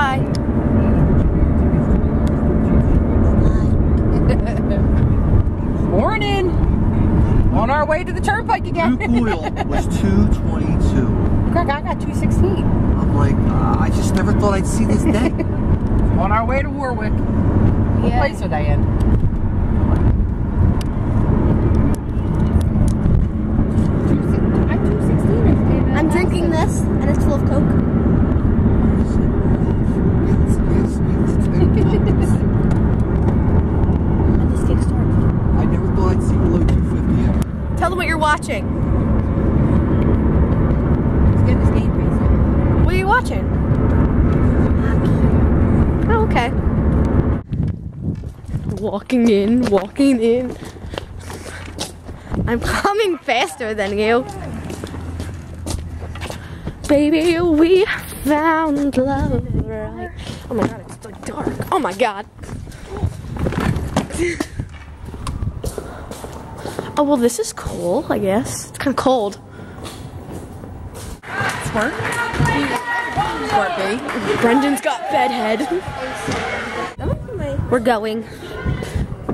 Bye. Morning. On our way to the turnpike again. Duke oil was 222. Greg, I got 216. I'm like, uh, I just never thought I'd see this day. On our way to Warwick. What Yeah. place are they in? I'm drinking this, and it's full of Coke. Yes, yes, yes. And this kickstart. I never thought I'd see below 250 ever. Tell them what you're watching. Let's get this game face. What are you watching? Oh, okay. Walking in, walking in. I'm coming faster than you. Baby, we found love right. Oh my god, it's so dark. Oh my god. oh, well, this is cool, I guess. It's kind of cold. Squirt. Squirt B. Brendan's got bedhead. We're going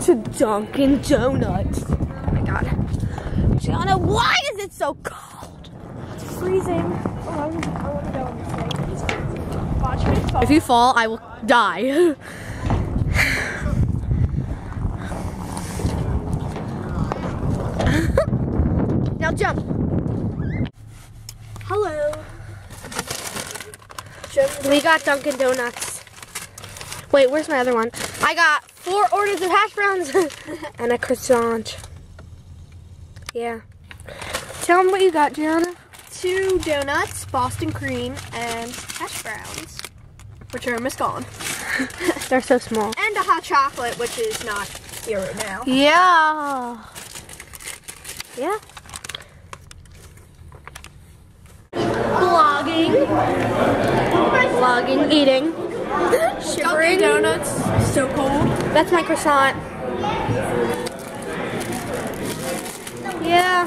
to Dunkin' Donuts. Oh my god. Gianna, why is it so cold? It's freezing. Oh, I want to go on this thing. Watch me fall. If you fall, I will die. now jump. Hello. We got Dunkin' Donuts. Wait, where's my other one? I got four orders of hash browns and a croissant. Yeah. Tell them what you got, Gianna. two donuts, Boston cream, and hash browns, which are almost gone. They're so small. And a hot chocolate, which is not here right now. Yeah. Yeah. Vlogging. Vlogging, eating. Shivering. Donuts, so cold. That's my croissant. Yeah.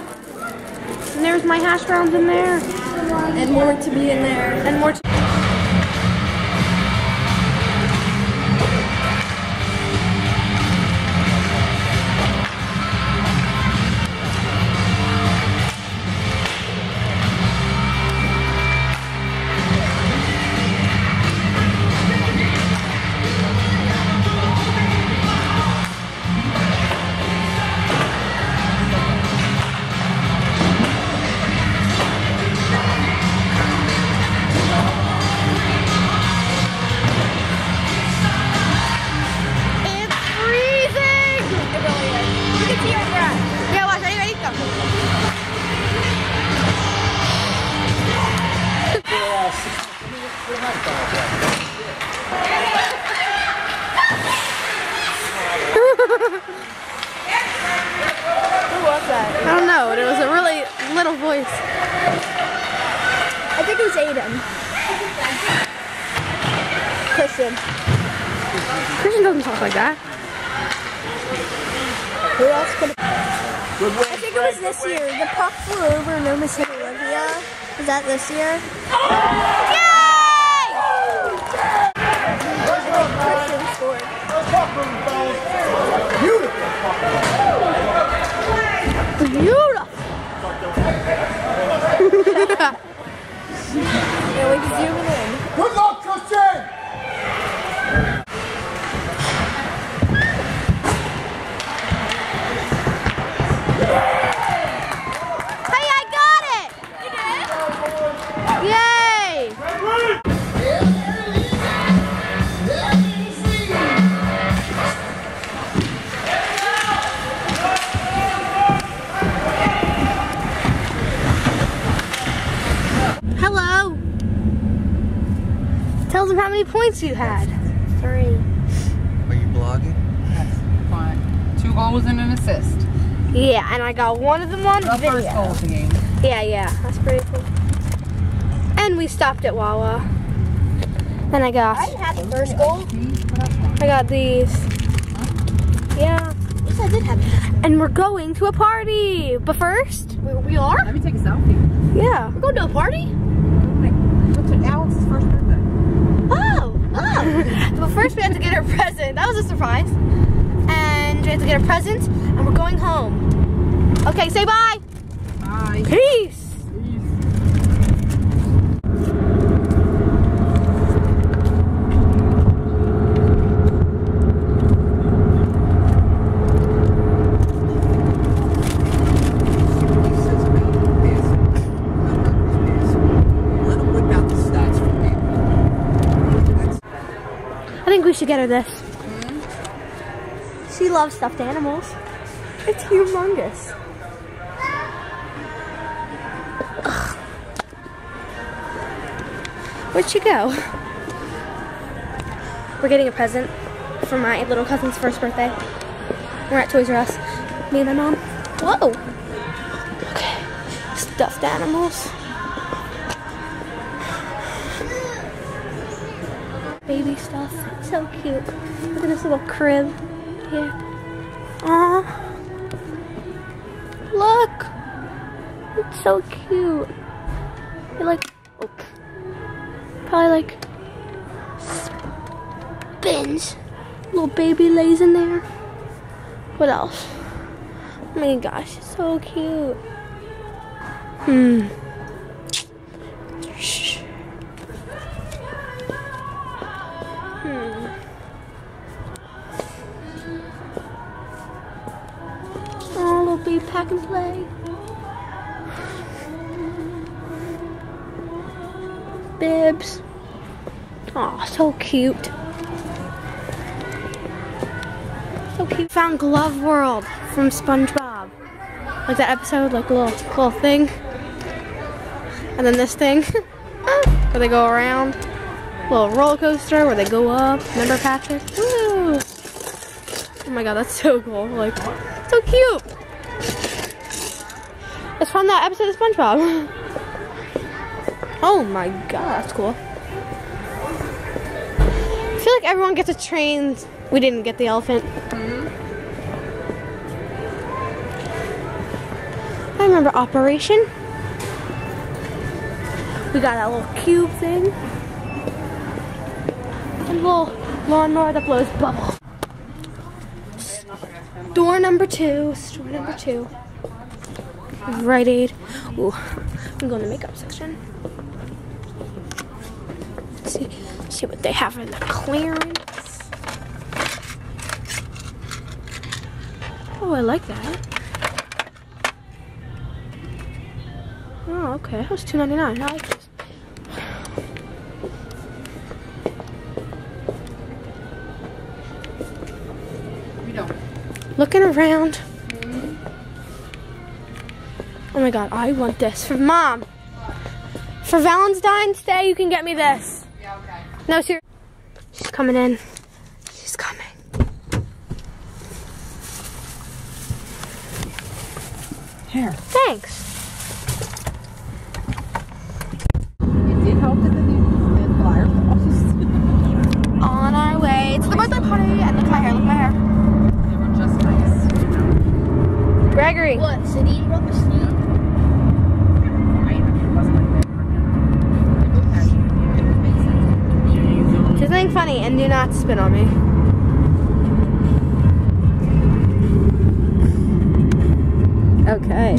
And there's my hash browns in there. And more to be in there. And more. Christian. Christian doesn't talk like that. Who else could I think it was this year. The puck flew over No almost hit Olivia. Was that this year? Christian scored. Beautiful. Yeah, we can zoom it in. Points you had. Three. Are you blogging? That's fine. Two goals and an assist. Yeah, and I got one of them on The video. first goal of the game. Yeah, yeah, that's pretty cool. And we stopped at Wawa. And I got, I had the first goal. I got these. Yeah. Yes, I did have it. And we're going to a party. But first, We, we are? Let me take a selfie. yeah. We're going to a party? What's it- Alex's first birthday. Oh, first we had to get her a present. That was a surprise. And we had to get a present, and we're going home. Okay, say bye. Bye. Peace. He says about this. Not about this. Let him whip out the stats for me. That's I think we should get her this. She loves stuffed animals. It's humongous. Where'd she go? We're getting a present for my little cousin's first birthday. We're at Toys R Us. Me and my mom. Whoa! Okay. Stuffed animals. Baby stuff. So cute. Look at this little crib here. Aw. Look. It's so cute. It like, oh, probably like spins. Little baby lays in there. What else? Oh my gosh, so cute. Hmm. Baby pack and play. Bibs. Oh, so cute. So cute. Found Glove World from SpongeBob. Like that episode, like a little little thing. And then this thing ah, where they go around little roller coaster where they go up. Remember Patrick? Woo! Oh my god, that's so cool. Like, so cute. It's from that episode of SpongeBob. Oh my god, that's cool. I feel like everyone gets a train. We didn't get the elephant. I remember Operation. We got that little cube thing. And a little lawnmower that blows bubbles. Door number two. Store number two. Rite Aid. Ooh, I'm going to the makeup section. Let's see, see what they have in the clearance. Oh, I like that. Oh, okay. That was $2.99. I like this. We don't. looking around. Oh my god, I want this for mom. For Valentine's Day, you can get me this. Yeah, okay. No, seriously. She's coming in. She's coming. Here. Thanks. It did help that the new the flyer lost. On our way to the birthday party. And look at my hair, look at my hair. They were just nice. Gregory. What? City? City? Right? It wasn't like that for him. They both had it. Say something funny and do not spit on me. Okay.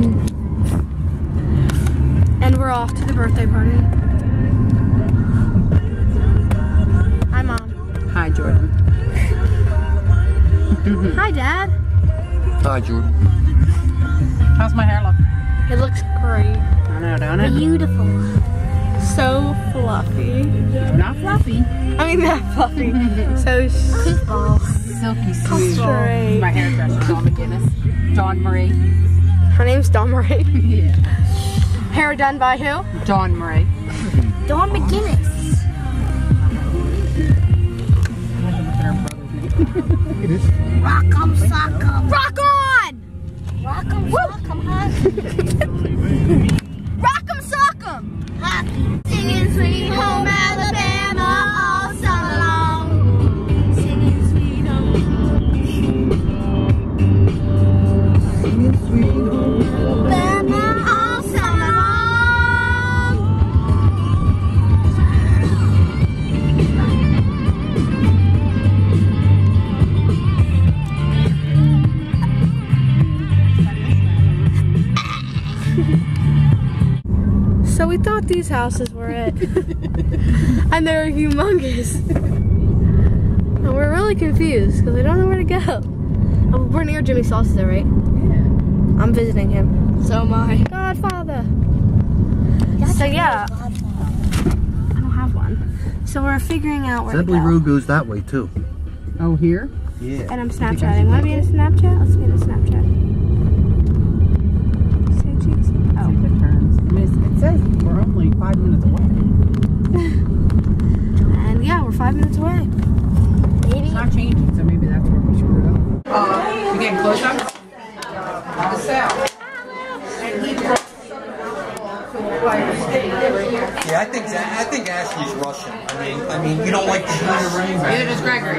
And we're off to the birthday party. Hi, Mom. Hi, Jordan. Hi, Dad. Hi, Jordan. How's my hair look? It looks great. I know, don't it? Beautiful. So fluffy. Not fluffy. I mean, not fluffy. so Silky smooth. straight. My hairdresser, Dawn McGinnis. Dawn Marie. Her name's Dawn Marie. Yeah. Hair done by who? Dawn Marie. Dawn McGinnis. Thought these houses were it. and they were humongous. and we're really confused because we don't know where to go. Oh, we're near Jimmy Sauce's though, right? Yeah. I'm visiting him. So am I. Godfather. So yeah. I don't have one. So we're figuring out where to Sibley go. Roo goes that way too. Oh, here? Yeah. And I'm Snapchatting. Want to be in a Snapchat? Let's be in a Snapchat. Five minutes away. And yeah, we're five minutes away. Maybe. It's not changing, so maybe that's where we screwed up. You getting close up? The cell. Yeah, I think I think Ashley's Russian. I mean, I mean, you don't like the running Neither does Gregory.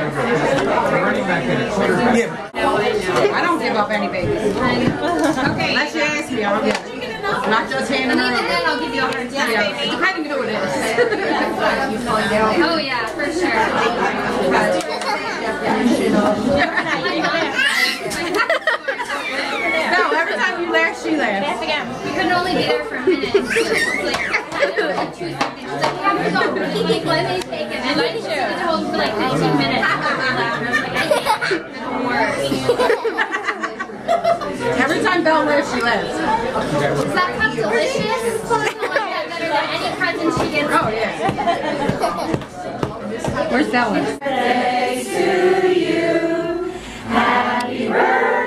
Yeah. I don't give up any babies. Okay. Unless you ask me, I'll give it. Not just handing her over. Then I'll give you a hard time. Yeah, depending who it is. Oh yeah, for sure. No, every time you laugh, she laughs. We couldn't only be there for a minute. Like, two like, yeah, we're going. Let me take it. And like, she was hold for like 15 minutes. Before we left. And I was like, I can't. It doesn't work. Every time Belle laughs, she lives. Is that cup delicious? It's like that better than any present she gets. Oh, yeah. Where's Bella? don't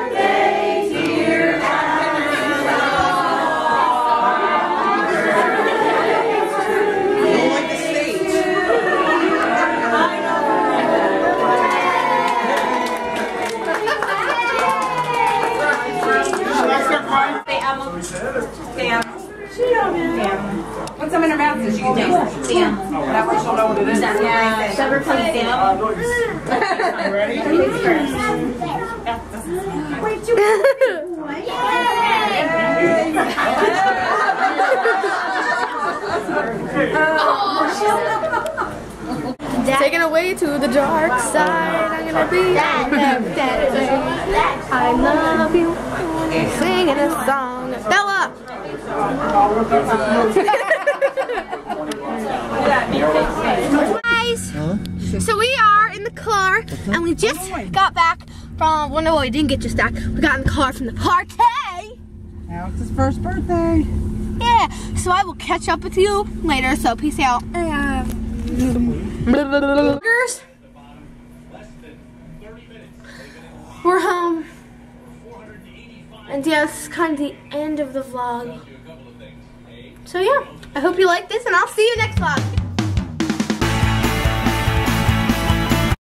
That. Taken away to the dark side. I'm gonna be. I love you. Singing a song. Bella! Guys, so we are in the car and we just got back from, well, no, we didn't get just back. We got in the car from the party. Alex's first birthday. Yeah, so I will catch up with you later. So peace out. Burgers. We're home. And yeah, this is kind of the end of the vlog. So yeah, I hope you like this and I'll see you next vlog.